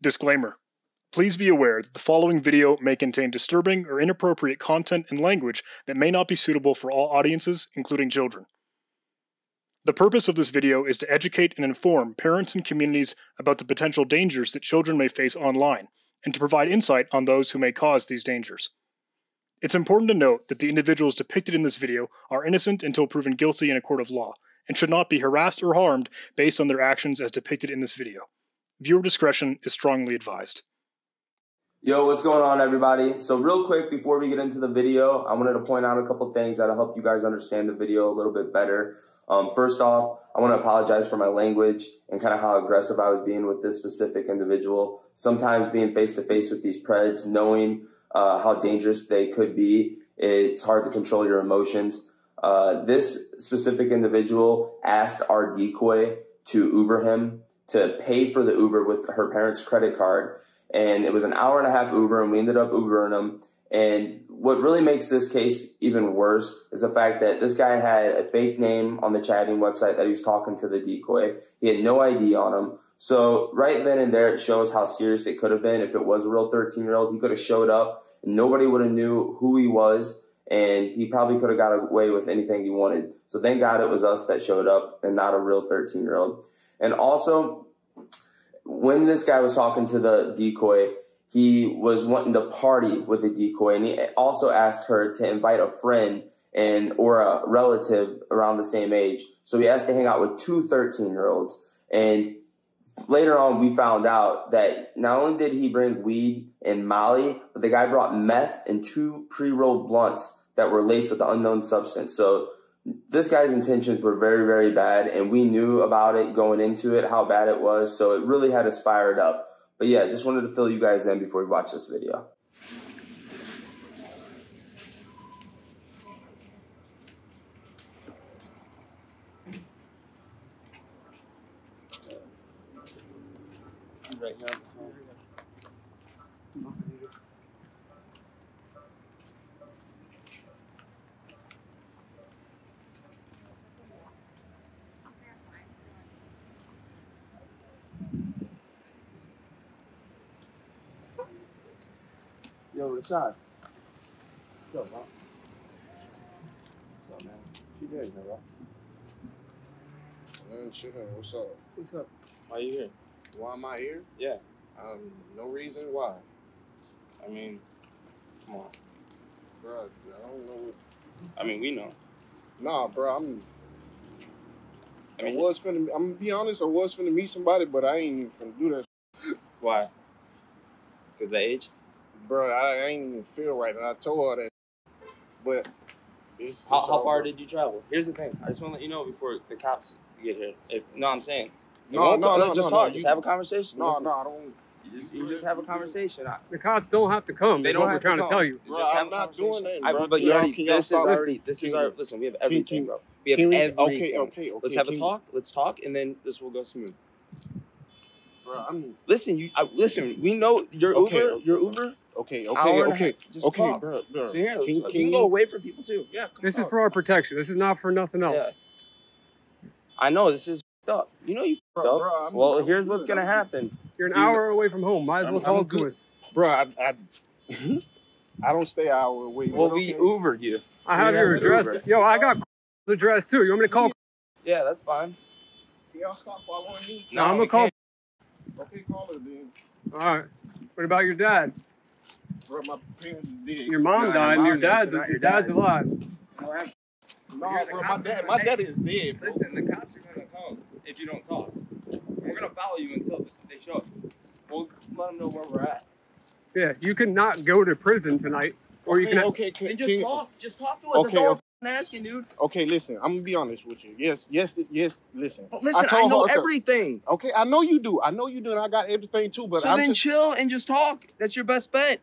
Disclaimer Please be aware that the following video may contain disturbing or inappropriate content and language that may not be suitable for all audiences, including children. The purpose of this video is to educate and inform parents and communities about the potential dangers that children may face online, and to provide insight on those who may cause these dangers. It's important to note that the individuals depicted in this video are innocent until proven guilty in a court of law, and should not be harassed or harmed based on their actions as depicted in this video. Viewer discretion is strongly advised. Yo, what's going on everybody? So real quick, before we get into the video, I wanted to point out a couple things that'll help you guys understand the video a little bit better. Um, first off, I want to apologize for my language and kind of how aggressive I was being with this specific individual. Sometimes being face to face with these preds, knowing uh, how dangerous they could be, it's hard to control your emotions. Uh, this specific individual asked our decoy to Uber him to pay for the Uber with her parents' credit card. And it was an hour and a half Uber, and we ended up Ubering him. And what really makes this case even worse is the fact that this guy had a fake name on the chatting website that he was talking to the decoy. He had no ID on him. So right then and there, it shows how serious it could have been if it was a real 13 year old. He could have showed up and nobody would have knew who he was. And he probably could have got away with anything he wanted. So thank God it was us that showed up and not a real 13 year old. And also, when this guy was talking to the decoy, he was wanting to party with the decoy and he also asked her to invite a friend and or a relative around the same age. So he asked to hang out with two 13 year olds. And later on, we found out that not only did he bring weed and Molly, but the guy brought meth and two pre rolled blunts that were laced with the unknown substance. So this guy's intentions were very, very bad, and we knew about it going into it, how bad it was. So it really had us fired up. But yeah, just wanted to fill you guys in before we watch this video. Right now. Yo, Rashad. What's up, man? What's up, man? What you doing here, bro? Man, shit, what's up? What's up? Why you here? Why am I here? Yeah. Um, no reason why. I mean, come on. Bro, I don't know. What... I mean, we know. Nah, bro, I'm. I I, mean, was finna. I'm gonna be honest. I was finna meet somebody, but I ain't even finna do that. why? Because the age? Bro, I, I ain't even feel right, and I told her that. But it's. How, it's how all far did you travel? Here's the thing. I just want to let you know before the cops get here. If no, I'm saying. It No, no, no, just no, talk. no, just you- have a conversation. No, Listen. no, I don't. You just, you just have a conversation. I, The cops don't have to come. They They don't what we're have to trying to, tell you. Bro, just I'm not doing conversation. that, I, but you already. This is stop? already. This is our. you- Listen, we have everything, can, bro. We have can we, everything. okay, okay, okay. Let's have a can- talk. Let's talk, and then this will go smooth. Bro, I'm Listen, you. I, listen, we know your Okay, Uber. okay. Your Uber. Okay, hour okay, and okay. Just okay, talk. bro, bro. So here, let's- Can, we can can you? go away for people too. Yeah. come This is talk. for our protection. This is not for nothing else. Yeah. I know this is f***ed up. You know you f***ed Bro, up. bro, I'm- well, I'm here's what's good. gonna I'm- happen. You're an You- hour away from home. Might as well I'm- talk I'm to good. us. Bro, I, I, I don't stay an hour away. Well, we okay. Ubered you. I have Yeah, your but address. Uber. Yo, I got the address too. You want me to call? Yeah, that's fine. Can y'all stop following me? No, I'm gonna call. can't. Okay, call her then. All right. What about your dad? Bro, my parents is. Your mom died, and your mom is, dad's your your dad's dad. alive. No, bro, my dad, my gonna- dad is dead, bro. Listen, the cops are gonna come if you don't talk. We're gonna follow you until they show up. We'll let them know where we're at. Yeah, you cannot go to prison tonight, or you okay, can. okay, can, And just can- talk. Just talk to us. Okay, That's all okay. I'm asking, dude. okay, listen, I'm gonna be honest with you. Yes, yes, yes, listen. Oh, listen, I, told know her, everything. Okay, I know you do. I know you do, and I got everything too. But So I'm then just chill and just talk. That's your best bet.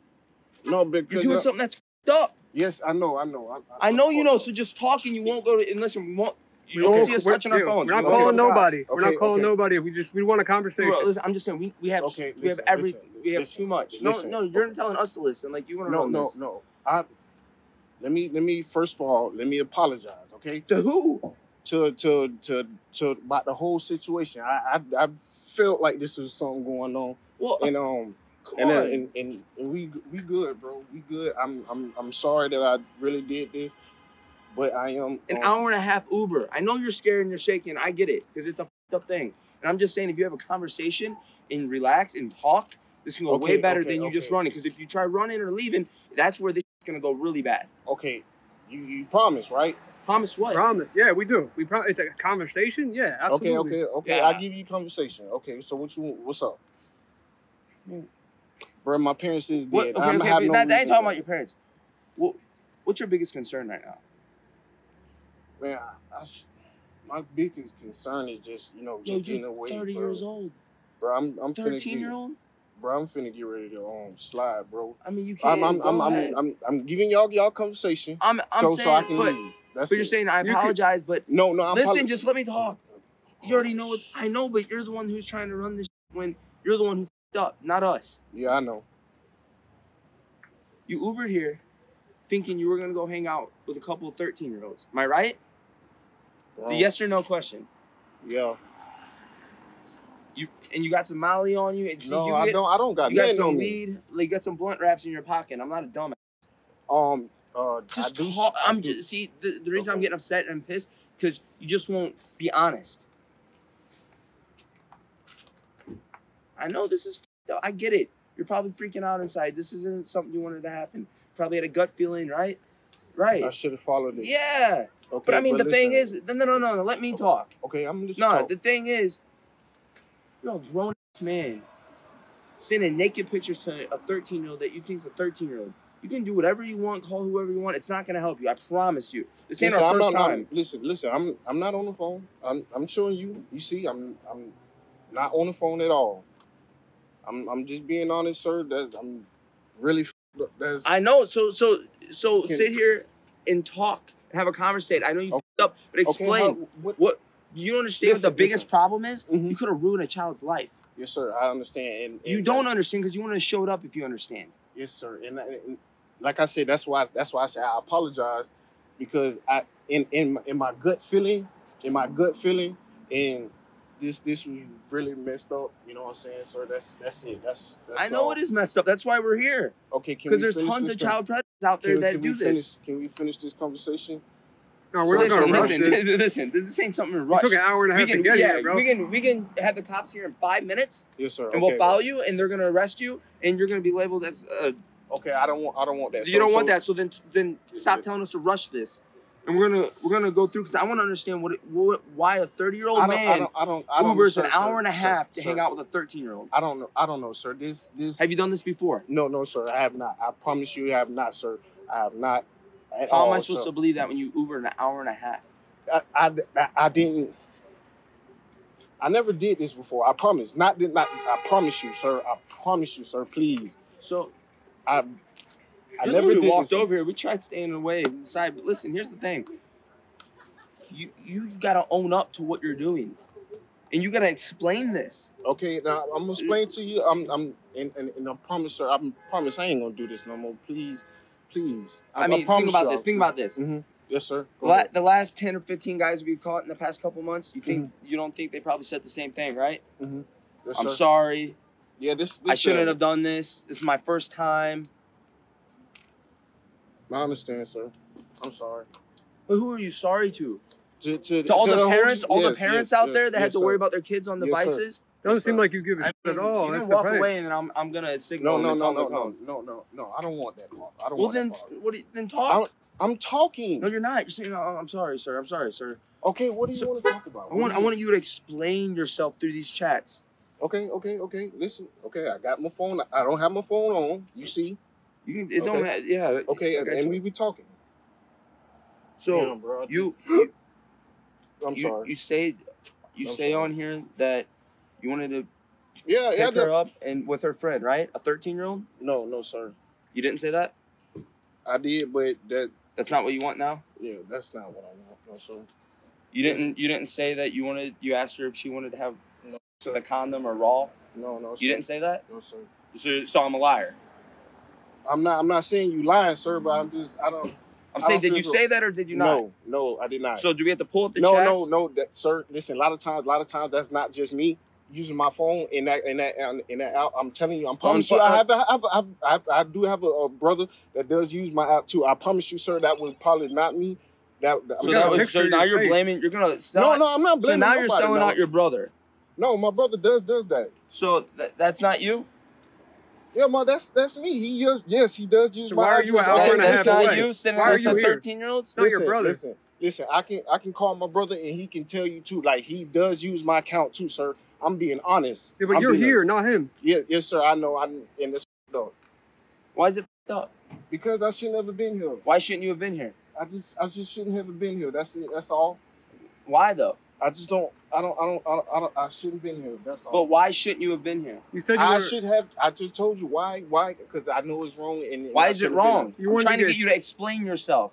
No because You're doing uh, something that's f***ed up. yes, I know, I know. I, I know you know. So just talking, you won't go to. And listen, we won't. You We don't won't- see us we're- touching our yeah, phones. We're not We calling go to the nobody. We're not calling okay. nobody. We just we want a conversation. Bro, listen, I'm just saying we, we have Okay, we have listen, everything. listen, we have listen, too much. listen, no, no, you're okay. telling us to listen. Like you want to no, no, this. no. I let me let me first of all let me apologize. Okay, To who? to to to to about the whole situation. I I, I felt like this was something going on. Well, and um, come and, on. uh, and and and we we good, bro. We good. I'm I'm I'm sorry that I really did this, but I am. an um, hour and a half Uber. I know you're scared and you're shaking. I get it because it's a fucked up thing. And I'm just saying, if you have a conversation and relax and talk, this can go way better okay, than you just running. Because if you try running or leaving, that's where this is gonna go really bad. Okay, you you promise, right? Promise what? Promise. Yeah, we do. We pro- It's a conversation. Yeah, absolutely. Okay, okay, okay. Yeah. I give you conversation. Okay, so what you what's up? Bro, my parents is dead. What? Okay, I'm okay, having but no that, that ain't talking about your parents. What, what's your biggest concern right now? Man, I, I, my biggest concern is just you know Yo, just getting you're away. 30 bro. years old. Bro, I'm I'm finna 13 get, year old? bro. I'm finna get ready to um slide, bro. I mean, you can't. I'm I'm go I'm, I'm. I'm I'm giving y'all y'all conversation I'm, I'm so saying, so I can but, leave. That's but you're saying I You can- apologize, but no no. I'm listen, apolo- just let me talk. You already know what I know, but you're the one who's trying to run this when you're the one who f***ed up, not us. Yeah, I know. You Ubered here thinking you were gonna go hang out with a couple of 13 year olds. Am I right? It's a yes or no question. Yeah. You and you got some Molly on you, and see, No, you I don't. I don't got you got some weed, like you got some blunt wraps in your pocket. I'm not a dumbass. Um. Uh. Just I do. I I'm do- just see the, the reason I'm getting upset and pissed because you just won't be honest. I know this is. I get it. You're probably freaking out inside. This isn't something you wanted to happen. Probably had a gut feeling, right? Right. I should have followed it. Yeah. Okay, But I mean, the thing is, no, no, no, no. Let me talk. Okay, I'm just No, talk. the thing is, you're a grown ass man sending naked pictures to a 13 year old that you think's a 13 year old. You can do whatever you want, call whoever you want. It's not gonna help you. I promise you. This ain't Listen, our I'm first not, time. I'm- listen, listen. I'm I'm not on the phone. I'm I'm showing you. You see, I'm I'm not on the phone at all. I'm I'm just being honest, sir. That's I'm really. That's I know. So, so, so Can- sit here and talk have a conversation. I know you Okay. up, but Okay, explain how- what? what you understand. what the biggest listen. problem is Mhm. you could have ruined a child's life. Yes, sir. I understand. And, and You don't understand because you want to show it up if you understand. Yes, sir. And, and like I said, that's why that's why I say I apologize because I in in my, in my gut feeling, in my gut feeling, and this this was really messed up. You know what I'm saying, sir? That's that's it. That's, that's I know all. it is messed up. That's why we're here. Okay, can Because we there's finish tons this of con- child predators out there can, that can do we this. Finish, can we finish this conversation? No, we're not listen, gonna rush listen, this. listen. This ain't something to We rush. took an hour and a we half can, to get yeah, here, bro. we can, we can have the cops here in five minutes, Yes, sir. and okay. we'll follow you, and they're gonna arrest you, and you're gonna be labeled as. Uh, Okay, I don't want I don't want that. you So- don't want so- that, so then, then stop telling us to rush this, and we're gonna, we're gonna go through because I want to understand what, it, what, why a 30 year old I don't, I man don't, I don't, I don't Ubers sir, an hour sir, and a sir, half to sir. hang out with a 13 year old. I don't know. I don't know, sir. This this. Have you done this before? No, no, sir. I have not. I promise you, I have not, sir. I have not. How all, am I supposed to believe that when you Uber an hour and a half? I, I, I, I didn't. I never did this before. I promise. Not did Not. I promise you, sir. I promise you, sir. Please. So I. I never did walked over here. We tried staying away inside, but listen, here's the thing. You you gotta own up to what you're doing, and you gotta explain this. Okay, now I'm gonna explain to you. I'm. I'm. And, and, and I promise, sir. I promise I ain't gonna do this no more. Please, please. I, mean, think promise about you this. Think about this. Mhm. Yes, sir. La- the last ten or fifteen guys we've caught in the past couple months, you think Mm-hmm. you don't think they probably said the same thing, right? Yes, I'm sir. sorry. Yeah, this. this I shouldn't uh, have done this. This is my first time. I understand, sir. I'm sorry. But who are you sorry to? To, to, To all to the whole- parents, all the parents yes, out yes, there that had yes, to worry about their kids on Yes, devices. Doesn't seem like you give a I shit mean, at all. You That's can the walk away and I'm, I'm gonna signal. No, no, no, no, no, no, no, no. I don't want that part. I don't Well want then, that part. what? do you- Then talk. I'm talking. No, you're not. You're saying, oh, I'm sorry, sir. I'm sorry, sir. Okay, what do you So- want to talk about? I want, I wanted you to explain yourself through these chats. Okay, okay, okay. Listen. Okay, I got my phone. I don't have my phone on. You see? You can, it don't Okay. matter. Yeah. Okay, I and, got and we be talking. So Damn, bro. You, you, I'm you, sorry. you say, you I'm say sorry. on here that you wanted to yeah, yeah. pick no- her up and with her friend, right? A 13 year old. No, no, sir. You didn't say that. I did, but that. That's not what you want now. Yeah, that's not what I want. No, sir. You didn't. You didn't say that you wanted. You asked her if she wanted to have so the condom or raw. No, no, sir. You didn't say that. No, sir. So, so I'm a liar. I'm not. I'm not saying you lying, sir. But I'm just. I don't. I'm I saying, don't did you so- say that or did you not? No, no, I did not. So do we have to pull up the no, chats? no, no, that sir. Listen, a lot of times, a lot of times, that's not just me. using my phone in that in that in that app. I'm telling you, I'm On promise you, I have, I have, I, have, I, have, I do have a, a brother that does use my app too. I promise you, sir, that was probably not me. That, that So that was picture so now you're face. blaming. You're gonna sell no, no, I'm not blaming. So blaming. now you're nobody, selling no. out your brother. No, my brother does does that. So th- that's not you. Yeah, ma, that's that's me. He use yes, he does use So my why are you address. an hour That- and a that's half not away? you sitting Why are you here? 13 year olds. not your Listen, brother. Listen, listen. I can I can call my brother and he can tell you too. Like he does use my account too, sir. I'm being honest. Yeah, but I'm you're here, honest. not him. Yeah, yes, sir. I know. I'm in this though Why is it f***ed up? because I shouldn't have been here. Why shouldn't you have been here? I just I just shouldn't have been here. That's it. That's all. Why though? I just don't. I don't. I don't. I don't. I, don't, I shouldn't been here. That's all. But why shouldn't you have been here? You said you I were. should have. I just told you why. Why? Because I know it's wrong. And, and Why I is it wrong? You I'm wanted trying to to get- get you to explain yourself.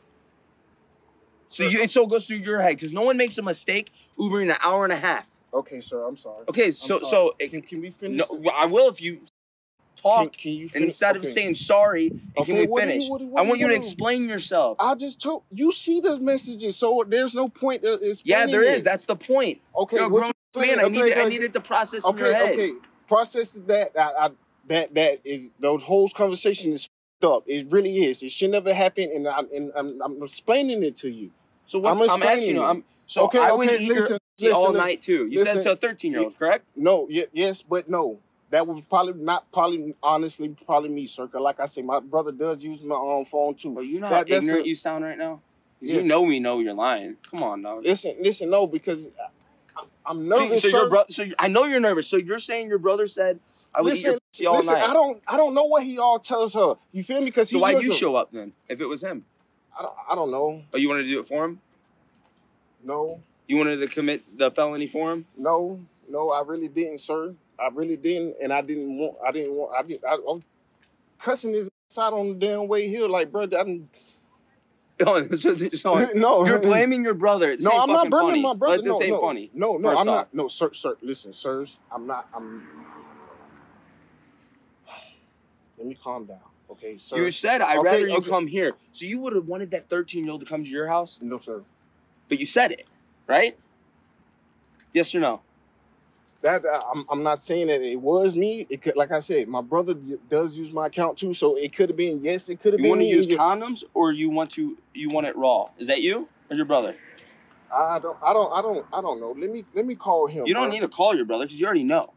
So Sir. you, it so goes through your head because no one makes a mistake Ubering an hour and a half. Okay, sir. I'm sorry. Okay, so sorry. so it, Can, can we finish? no, I will if you talk Can, can you finish? instead of saying sorry. And Okay, can we what do you- finish? what what I want you to explain yourself. I just told you see the messages, so there's no point. Uh, Yeah, there is. it. That's the point. okay. You're what grown you man. I Okay, needed I okay. needed the process in Okay, your head. okay. Processes that I, I that that is those whole conversation is f***ed up. It really is. It should never happen, and I'm and I'm, I'm explaining it to you. So what's, I'm I'm, asking explaining you. I'm so okay, I okay. wouldn't eat your listen, all listen, night too. You said to a 13 year old, correct? No, y- yes, but no. That was probably not probably honestly probably me, sir. 'Cause like I said, my brother does use my own phone too. Well, you know That- how that's ignorant a- you sound right now. Yes. You know we know you're lying. Come on, now. Listen, listen, no, because I, I'm So, nervous. so sir. your brother. So I know you're nervous. So you're saying your brother said I would eat your Listen, all listen, night. I don't, I don't know what he all tells her. You feel me? Because so why'd you show up then? If it was him, I don't, I don't know. oh, you wanted to do it for him? No, You wanted to commit the felony for him? no, no. I really didn't, sir. I really didn't, and I didn't want. I didn't want. I did. I, I'm cussing his side on the damn way here, like, bro. I'm, Oh, so, so no, you're blaming your brother. This No, I'm not blaming funny. my brother. Let No, no, funny. no, no. First I'm off. not. No, sir, sir. Listen, sirs. I'm not. I'm. Let me calm down, okay, sir. You said I'd Okay, rather you okay. come here. So you would have wanted that 13 year old to come to your house, no, sir. but you said it, right? Yes or no? That uh, I'm, I'm not saying that it was me. It could, like I said, my brother does use my account too, so it could have been. Yes, it could have been. You want to use and condoms or you want to you want it raw? Is that you or your brother? I don't, I don't, I don't, I don't know. Let me, let me call him. You don't bro. need to call your brother because you already know.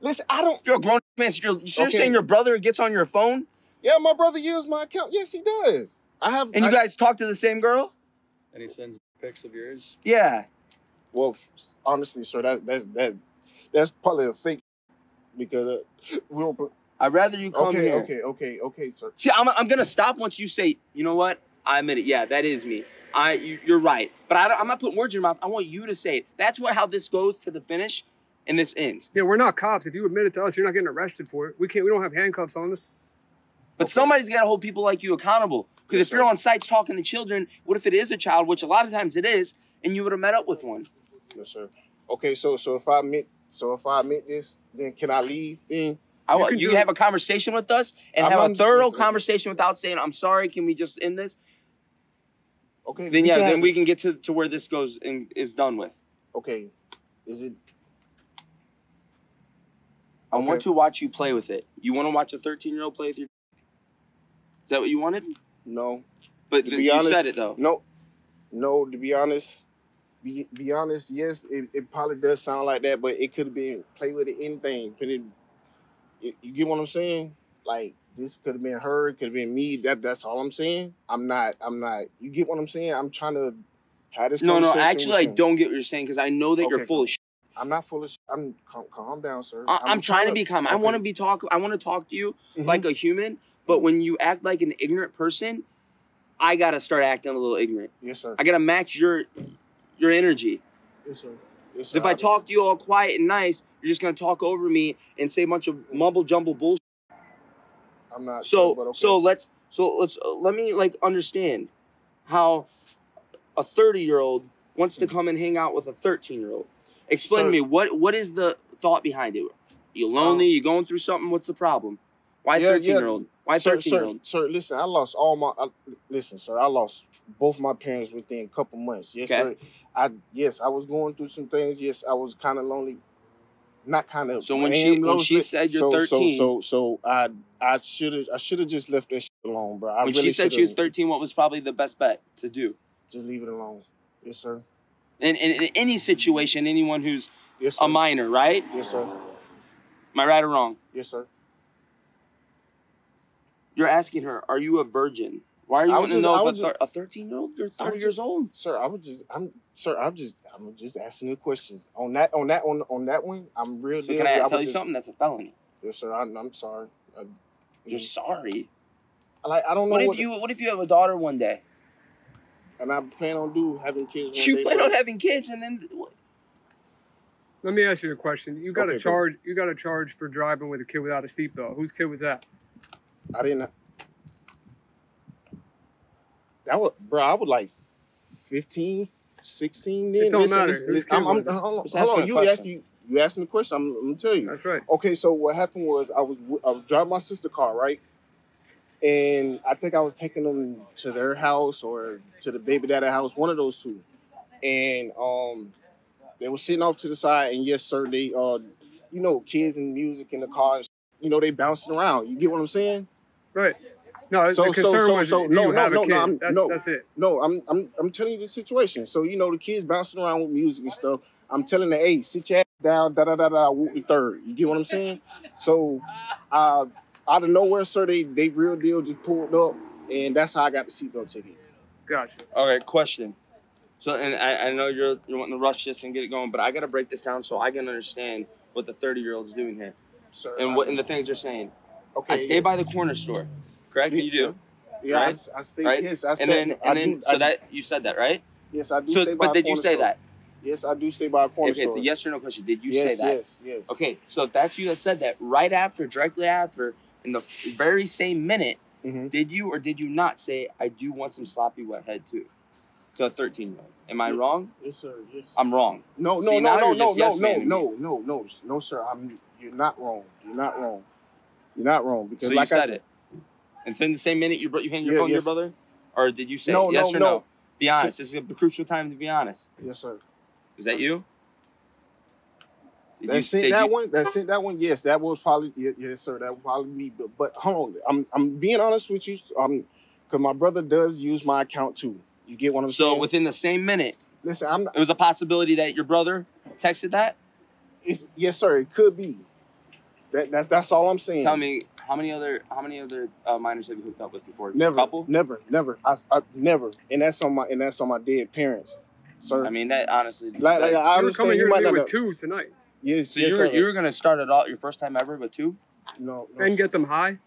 Listen, I don't. You're a grown man. So you're, you're Okay. saying your brother gets on your phone Yeah, my brother uses my account. Yes, he does. I have. and you guys talk to the same girl? And he sends pics of yours. Yeah. Well, honestly, sir, that that's that that's probably a fake because uh, we don't. I'd rather you come okay, here. okay, okay, okay, sir. See, I'm, I'm gonna stop once you say, you know what? I admit it. Yeah, that is me. I, you, you're right. But I don't, I'm not putting words in your mouth. I want you to say it. That's what how this goes to the finish, and this ends. Yeah, we're not cops. If you admit it to us, you're not getting arrested for it. We can't. We don't have handcuffs on us. But Okay. somebody's got to hold people like you accountable. Because Yes, if you're sir. on sites talking to children, what if it is a child, which a lot of times it is, and you would have met up with one? Yes, sir. Okay, so so if I admit, so if I admit this, then can I leave? Then I You can you have a conversation with us and I'm have a thorough conversation without saying, "I'm sorry. Can we just end this?" okay, Then yeah, then we can get to, to where this goes and is done with. Okay, is it? I Okay. want to watch you play with it. You want to watch a 13 year old play with your? Is that what you wanted? No, But To th- be you said it though. no, no. To be honest, be be honest. Yes, it, it probably does sound like that, but it could have been play with it anything. Put it, you, you get what I'm saying? Like this could have been her, it could have been me. That that's all I'm saying. I'm not. I'm not. You get what I'm saying? I'm trying to have this. No, no. Actually, I don't get what you're saying because I know that you're Okay, full of. Shit. I'm not full of. Sh- I'm calm, calm down, sir. I- I'm, trying to be calm. I want to be talk. I want to talk to you Mhm. like a human. But when you act like an ignorant person, I gotta start acting a little ignorant. Yes, sir. I gotta match your your energy. Yes, sir. Yes, sir. if I talk to you all quiet and nice, you're just gonna talk over me and say a bunch of mumble jumble bullshit. I'm not. So sure, okay. so let's so let's uh, let me like understand how a 30 year old wants to come and hang out with a 13 year old. Explain to me what what is the thought behind it? You lonely? you going through something? What's the problem? Why Um, Yeah, 13 yeah. year old? Why sir, 13 year sir, old? sir, listen, I lost all my. I, listen, sir, I lost both my parents within a couple months. Yes, Okay. sir. I yes, I was going through some things. Yes, I was kind of lonely. not kind of. So when she- when she said you're so, 13 so so so I I should have I should have just left that shit alone, bro. I when really she said she was 13, what was probably the best bet to do? just leave it alone. Yes, sir. In, in, in any situation, anyone who's Yes, a minor, right? yes, sir. Am I right or wrong? Yes, sir. You're asking her, are you a virgin? Why are you I wanting was to just- know if a, thir- a 13 year old? You're 30 was years just- old. Sir, I was just I'm sir, I'm just I'm just asking you questions. On that on that on on that one, I'm real So deal. can I, was tell you just- something? That's a felony. Yes, sir. I'm, I'm sorry. I, You're mm. sorry. like I don't know What what, if you What if you have a daughter one day? and I plan on do having kids. One You day, plan bro. on having kids, and then what? Let me ask you a question. You got Okay, a go. charge. You got a charge for driving with a kid without a seatbelt. Whose kid was that? I didn't. That was, bro. I was like 15, 16 then. It don't Listen, matter. listen, listen, I'm, I'm, hold on, hold on. You question. asked you. You asking the question. I'm, I'm gonna tell you. That's right. Okay, so what happened was I was I was driving my sister car, right? And I think I was taking them to their house or to the baby daddy house, one of those two. And um, they were sitting off to the side, and yes, sir, they uh, you know, kids and music in the car, you know, they bouncing around. You get what I'm saying? Right. No, So- the concern so- was so- no, you no, have a no, kid? no, I'm- that's, no. that's it. No, I'm I'm I'm telling you the situation. So you know, the kids bouncing around with music and stuff. I'm telling the hey, sit your ass down, da da da da, whoop the third. You get what I'm saying? So, uh, out of nowhere, sir, they they real deal just pulled up, and that's how I got the seatbelt ticket. Gotcha. All right, question. So, and I, I know you're you're wanting to rush this and get it going, but I gotta break this down so I can understand what the 30 year old is doing here Sir, and what and the things you're saying. okay, I stay by the corner store, correct? You do, yeah, right? I, I stay, right? yes, I stay, and then and then do, so I, that you said that, right? yes, I do stay So, by but did you say store. that? Yes, I do stay by a corner Okay, it's a yes or no question. Did you yes, say that? Yes, yes. Okay, so if that's you that said that right after, directly after, in the very same minute, hmm did you or did you not say, I do want some sloppy wet head too? To a 13 year old. Am I wrong? Yes, sir. Yes. I'm wrong. No, no, See, no, no, no, just no, no, no, no, no, no, sir. I'm. You're not wrong. You're not wrong. You're not wrong because, So like you I said said, it. And then the same minute you, bro- you hand your Yeah, phone to your brother? Or did you say No, yes no, or no. no? Be honest. This is a crucial time to be honest. yes, sir. Is that you? Did you- That's it. That you- one. That's it. That one. Yes, that was probably. Yes, yes sir. That would probably be. But, but hold on. I'm. I'm being honest with you. Um, because my brother does use my account too. You get what I'm So saying? within the same minute, Listen, I'm. Not, it was a possibility that your brother texted that? It's, yes, sir. It could be. That, that's that's all I'm saying. Tell me how many other how many other uh, minors have you hooked up with before? Never. A couple? Never. Never. I, I never. And that's on my. And that's on my dead parents, sir. I mean that honestly. like, like, I you were coming understand. here You might not. with know. two tonight Yes. so yes, you sir. you were gonna start it all your first time ever with two? No. no and get them high.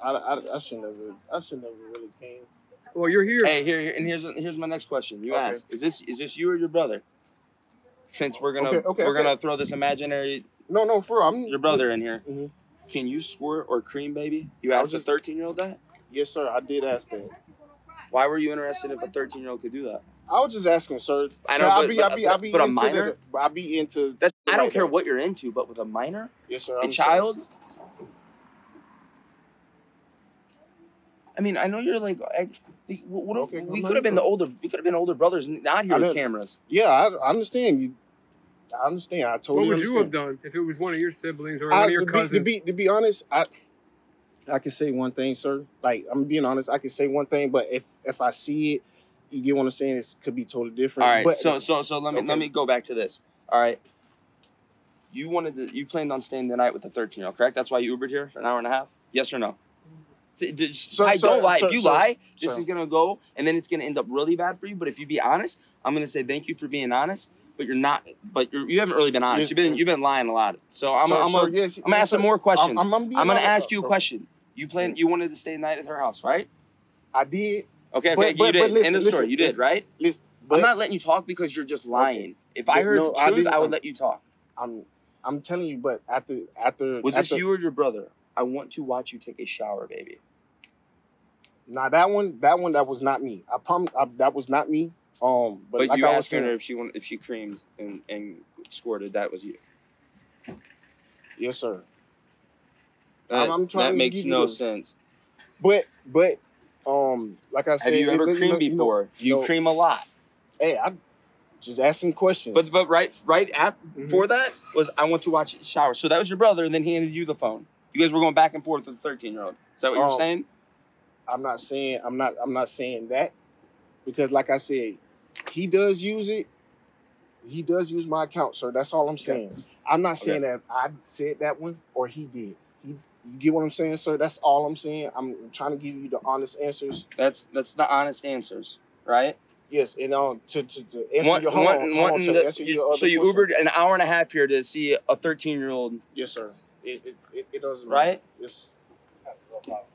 I, I, I should never. I should never really came. Well, you're here. Hey, here, here and here's here's my next question. You Okay. asked, is this is this you or your brother? Since we're gonna Okay, okay, we're okay. gonna throw this imaginary No, no, for real. I'm your brother in here. Mhm. Can you squirt or cream, baby? You asked a 13 year old that. Yes, sir. I did ask that. Why were you interested if a 13 year old could do that? I was just asking, sir. I know, I but- be, but- I be, I be but a into minor? The, I be into. That's I don't Right care there. what you're into, but with a minor, Yes, sir. a I'm child. I mean, I know you're like, I, what if Okay, we could have been the older, we could have been older brothers, not here with cameras. Yeah, I, I understand you. I understand. I totally what would you have done if it was one of your siblings or I, one of your to, be, cousins? to be to be honest, I I can say one thing, sir. Like I'm being honest, I can say one thing, but if if I see it, you get what I'm saying. It could be totally different. All right, But, so so so let me let me go back to this. All right, you wanted to, you planned on staying the night with the 13 year old, correct? That's why you Ubered here for an hour and a half. Yes or no? See, did- So- I don't lie. so- if you so- lie, this so- is gonna go, and then it's gonna end up really bad for you. But if you be honest, I'm gonna say thank you for being honest. But you're not. But you're, you haven't really been honest. You've been you've been lying a lot. So I'm Sir, I'm sir, gonna yes, I'm gonna yes, ask some more questions. I'm, I'm, I'm, I'm gonna ask you a question. You plan you wanted to stay the night at her house, right? I did, Okay, But- okay, but- you did. but listen, End of story. listen, You did, listen. right? but I'm not letting you talk because you're just lying. If I heard no, the I truth, did- I would I'm- let you talk. I'm I'm telling you. But after after Was this you or your brother? I want to watch you take a shower, baby. Nah, that one that one that was not me. I promise I, that was not me. Um, but, But, like you I asked her saying, if she wanted, if she creamed and, and squirted. That was you. yes, sir. That, I'm- I'm trying that to makes you no sense. But but um, like I said, Have you ever it- creamed you know- before? Do you cream a lot? Hey, I just asking questions. But but right right after Mhm. before that was I went to watch shower. So that was your brother, and then he handed you the phone. You guys were going back and forth with the 13 year old. Is that what you're Oh. saying? I'm not saying I'm not I'm not saying that because like I said, he does use it. He does use my account, sir. That's all I'm saying. I'm not saying that I said that one or he did. He you get what I'm saying, sir? That's all I'm saying. I'm trying to give you the honest answers. That's that's the honest answers, right? Yes, and um to to, to answer One- your hold one- on, hold on, to answer you- your so you question. Ubered an hour and a half here to see a 13 year old, Yes, sir. It it, it, it doesn't matter. right? Yes.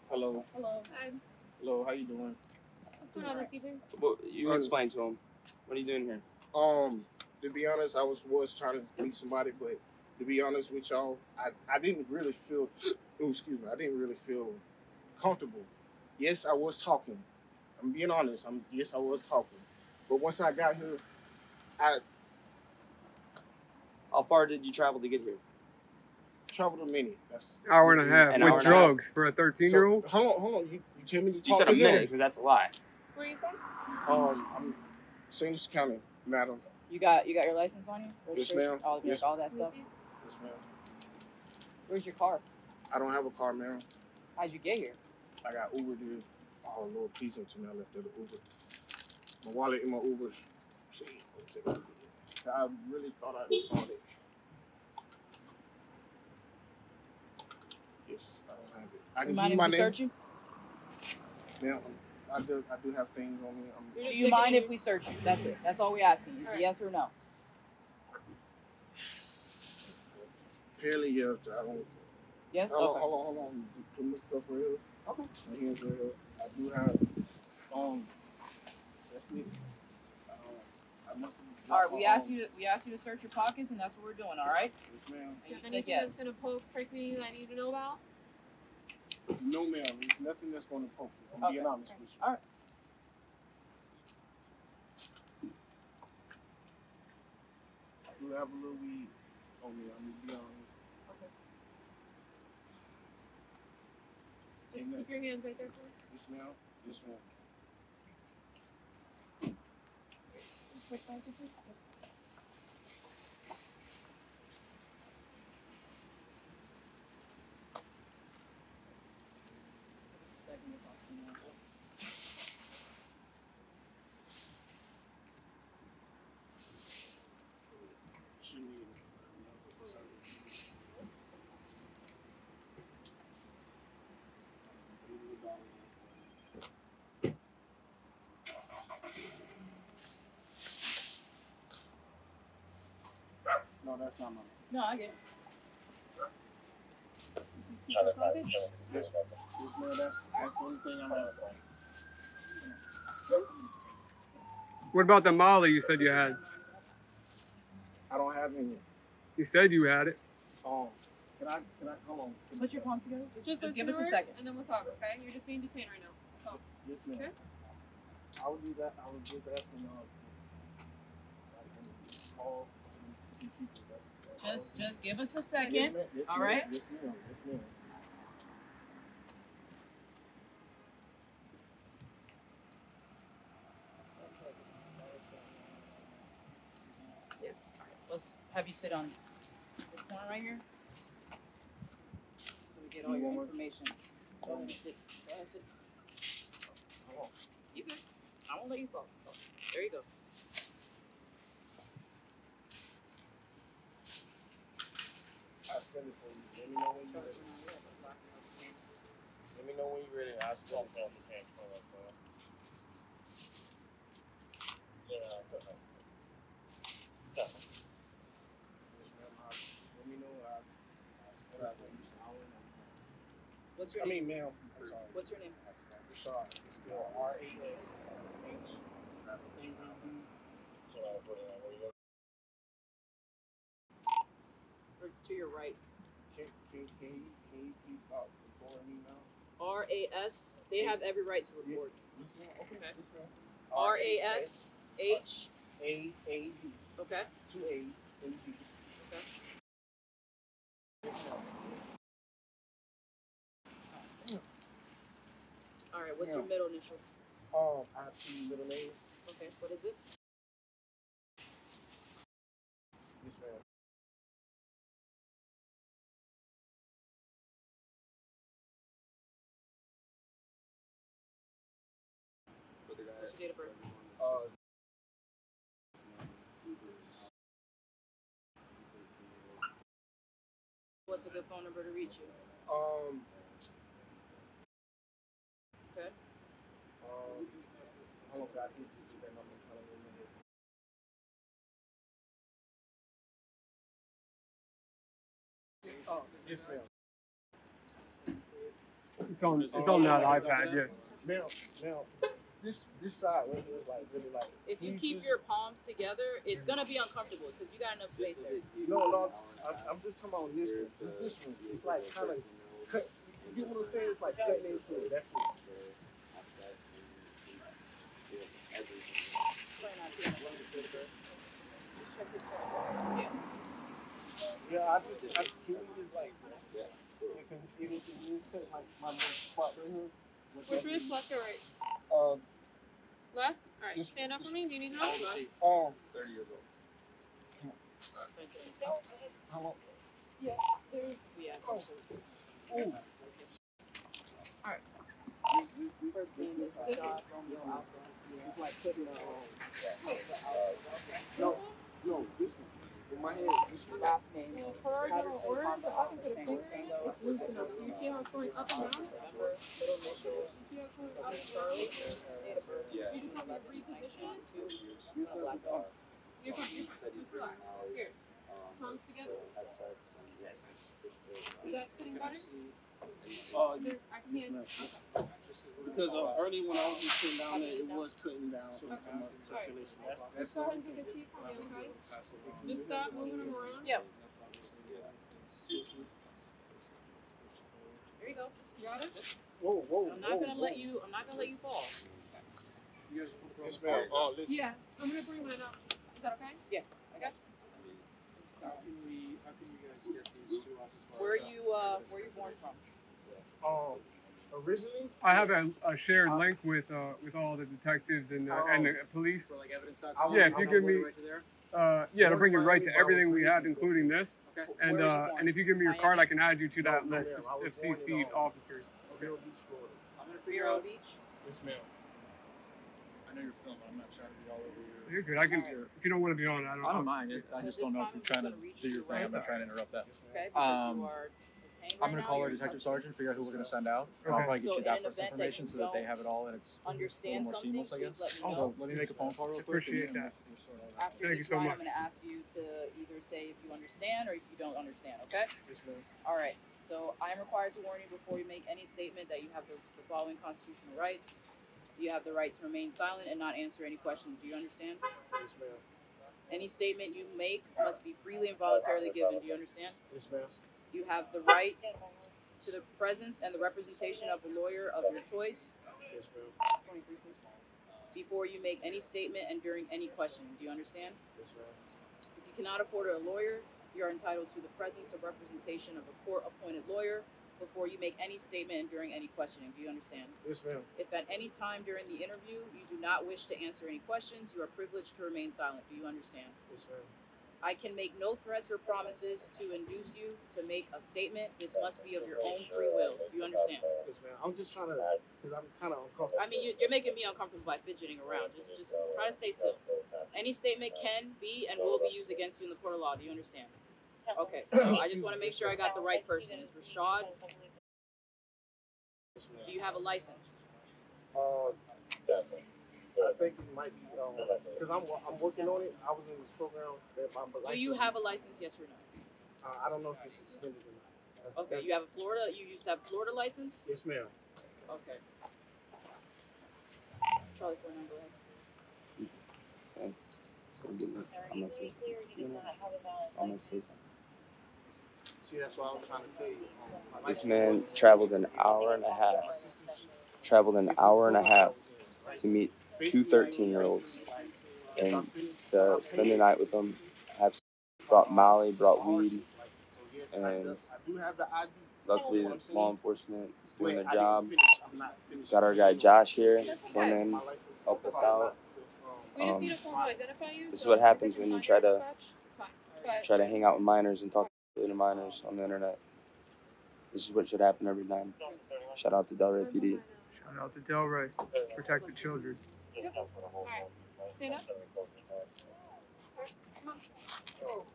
Hello. Hello. Hi. Hello, how you doing? What's going on this evening? Well, you Um, explain to him. What are you doing here? Um, to be honest, I was was trying to meet somebody, but to be honest with y'all, I, I didn't really feel. Oh, excuse me, I didn't really feel comfortable. Yes, I was talking. I'm being honest. I'm yes, I was talking, but once I got here, I How far did you travel to get here? traveled a minute. That's Hour and a half An hour with and a half. drugs for a 13 year old. So, hold on, hold on. You, you tell me to talk You said to a minute because that's a lie. Where are you from? Um, I'm Louis County, madam. You got you got your license on you? Yes, ma'am. All, Yes. all that stuff. Yes, ma'am. Where's your car? I don't have a car, ma'am. How'd you get here? I got Uber dude. Oh Lord, please don't tell me I left at the Uber. My wallet in my Uber. Please don't tell me. I really thought I found it. Yes, I don't have it. I can give mind you my name. search you? Ma'am, I do. I do have things on me. I'm, You're Do you looking mind if we search you? That's it. That's all we asking. Is Alright. yes or no? apparently, yes. I don't. Yes. Hold on, Okay. hold on, hold on. Put my stuff right here. Okay. My hands right here. I do have. Um. That's it. Uh, I must have. All right. We asked you to we asked you to search your pockets, and that's what we're doing. All right. Yes, ma'am. And you you have said anything yes. that's gonna poke, prick me that I need to know about? No, ma'am. There's nothing that's going to poke you. I'm being Okay. honest with you. All right. Do have a little weed oh, on me. I'm gonna be honest. Just keep your hands right there, please. Yes, ma'am. Yes, ma'am. Just switch sides, No, that's not mine. No, I get it. Just keep your pockets. Yes, yes, ma'am. That's that's the only thing I have. What about the Molly you said you had? I don't have any. You said you had it. Um, can I? Can I? Hold on. Can Put your palms together. Just Just give us a second. and then we'll talk, okay? You're just being detained right now. That's all. Yes, ma'am. Okay. I was just, a- I was just asking. Uh, like, all see people. That's, that's Just just give us a Yes, second. ma'am. Yes, ma'am. right. Yes, ma'am. Yes, ma'am. Let's have you sit on this corner right here. So we get all You your information. Go ahead and sit. Go ahead and sit. You good. I won't let you fall. Oh, There you go. I'll spend it for you. Let me know when you're ready. Let me know when you're ready. I'll spend it for you. Yes, ma'am. I'll- Let me know. I'll, I'll spend it for you. I'll- What's your I name? mean, ma'am. I'm sorry. What's your name? Rashad. It's spelled R A S H A D. Or to your right. Can, can, can you can you please stop recording me now? R A S. They have every right to record. Yes, ma'am. Okay. Okay. Yes, ma'am. R A S H. A A D. Okay. Two A and D. Okay. All right. What's your Yeah. middle initial? Um, I have two middle names. Okay. What is it? Yes, ma'am. What's your date of birth? Uh, What's a good phone number to reach you? um, Okay. um, hold on, I can get that number. I'm trying to remember. Oh, yes, ma'am. It's on it's on that iPad, yeah. Now, now, this this side right here is like really like. If you keep your palms together, it's gonna be uncomfortable because you got enough space there. No, no, I'm, I'm just talking about this one. Just this one. It's like kind of cut. You get what I'm saying? It's like cutting into it. That's it. Try not to have a long date of birth. Just check his phone. Yeah. Yeah, I just, I, can you just like, yeah, because even if you just cut like my little spot right here. with Which that- is left or right? Um, Left? Alright, Just- stand up for me. Do you need help? um, Thirty years old. how long? Yeah. There's Yeah. Oh, ooh. First name is Rashad Romeo Alpha. It's like putting a No, no, this one. My head, this one. last name. Ferrari don't Patterson, order, I can put a finger in it. It's loose enough. Do you see how it's going up and down? You see how it's going up and down? date of birth. Yeah. You just me to reposition it? You said, Black oh, You're fine. Just, just relax. Here. Palms together. Is that sitting better? uh, There, I can hand. Okay. Because uh, early when I was just sitting down there, it was cutting down some of the circulation. That's, that's Just go ahead and take a seat for me, okay? Just stop moving them around. Yeah. There you go. You got it? Whoa, whoa, I'm not whoa, gonna whoa. let you. I'm not gonna let you fall. Yes, ma'am. Oh, listen. Yeah. I'm gonna bring mine up. Is that okay? Yeah, I got How can we, how can you guys get these two off as you. Where you uh, where you born from? Um, originally, I have a, a shared link with uh, with all the detectives and uh, and the police. For like evidence I Yeah, if you give me Right to there? uh, yeah, it'll bring you right to everything we have, including this. Okay. And Where were you uh, and if you give me your card, I can add you to that No, no, list ma'am. Of, of CC'd uh, officers. Vero Beach, Florida. I'm gonna figure Vero out, Beach. Yes, ma'am. I know you're filming, I'm not trying to be all over your. You're good. I can. If you don't want to be on, I don't. I don't mind it, I just don't know if you're I'm trying to do your thing, I'm not trying to interrupt that. Okay. Because Um, you are detained I'm right gonna call our You're detective sergeant, figure out who we're gonna send out. I'll Okay. probably get So you in that an first event that information you so that they don't have it all and it's a little Understand more something? seamless, I please guess. let me know. So let me make a phone call real quick. Appreciate and- that. After Thank you each so line, much. I'm gonna ask you to either say if you understand or if you don't understand. Okay. Yes, ma'am. All right. So I am required to warn you before you make any statement that you have the, the following constitutional rights. You have the right to remain silent and not answer any questions. Do you understand? Yes, ma'am. Any statement you make must be freely and voluntarily given. Do you understand? Yes, ma'am. You have the right to the presence and the representation of a lawyer of your choice Yes, ma'am. before you make any statement and during any questioning. Do you understand? Yes, ma'am. If you cannot afford a lawyer, you are entitled to the presence of representation of a court-appointed lawyer before you make any statement and during any questioning. Do you understand? Yes, ma'am. If at any time during the interview you do not wish to answer any questions, you are privileged to remain silent. Do you understand? Yes, ma'am. I can make no threats or promises to induce you to make a statement. This must be of your own free will. Do you understand? Yes. I'm just trying to, cause I'm kind of uncomfortable. I mean, you, you're making me uncomfortable by fidgeting around. Just, just try to stay still. Any statement can be and will be used against you in the court of law. Do you understand? Okay. So I just want to make sure I got the right person. Is Rashad? Do you have a license? Uh, I think it might be, um, cause I'm, I'm working on it. I was in this program. That my Do you have a license? Yes or no? Uh, I don't know if it's suspended or not. That's- Okay. that's- You have a Florida. You used to have a Florida license. Yes, ma'am. Okay. Charlie, phone number. I'm gonna say, you know, I'm gonna say See, that's what I was trying to tell you. Um, my This license man was- traveled an hour and a half, traveled an hour and a half to meet two 13 year olds and to spend the night with them. Have brought Molly, brought weed. and I do have the ID. Luckily, What I'm saying? law enforcement is doing Wait, their job. didn't finish. I'm not finished. Got our guy Josh here, That's came okay. in, My helped us out. um, We just need a form to identify you. this is what happens when you try to- dispatch, it's fine. ahead. try to hang out with minors and talk to minors on the internet. This is what should happen every time. Shout out to Delray PD. Shout out to Delray. Protect the children. Yep. All right. Stand up. Come on. Oh.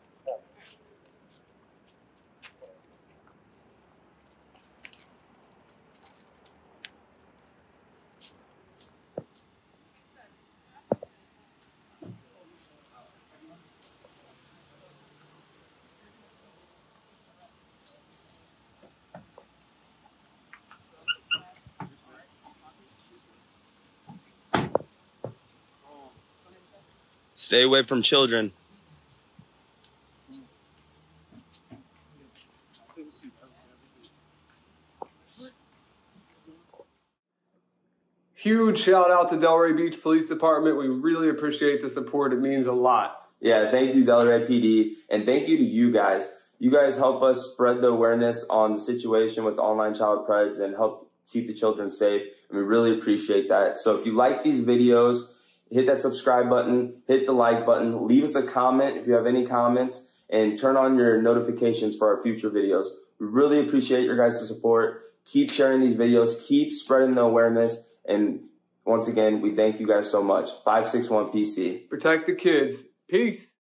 Stay away from children. Huge shout out to Delray Beach Police Department. We really appreciate the support. It means a lot. Yeah, thank you, Delray PD, and thank you to you guys. You guys help us spread the awareness on the situation with online child preds and help keep the children safe, and we really appreciate that. So if you like these videos, hit that subscribe button, hit the like button, leave us a comment if you have any comments, and turn on your notifications for our future videos. We really appreciate your guys' support. Keep sharing these videos, keep spreading the awareness, and once again, we thank you guys so much. 561 PC. Protect the kids. Peace.